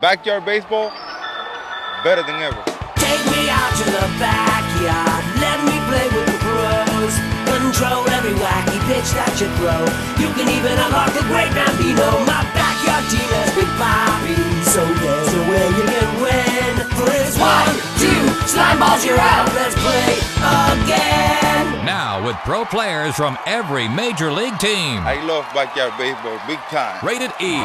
Backyard baseball, better than ever. Take me out to the backyard, let me play with the pros. Control every wacky pitch that you throw. You can even unlock the great Bambino. My backyard team has Big Papi, so there's a way you can win. For it's one, two, slime balls, you're out. Let's play again. Now, with pro players from every major league team. I love backyard baseball big time. Rated E.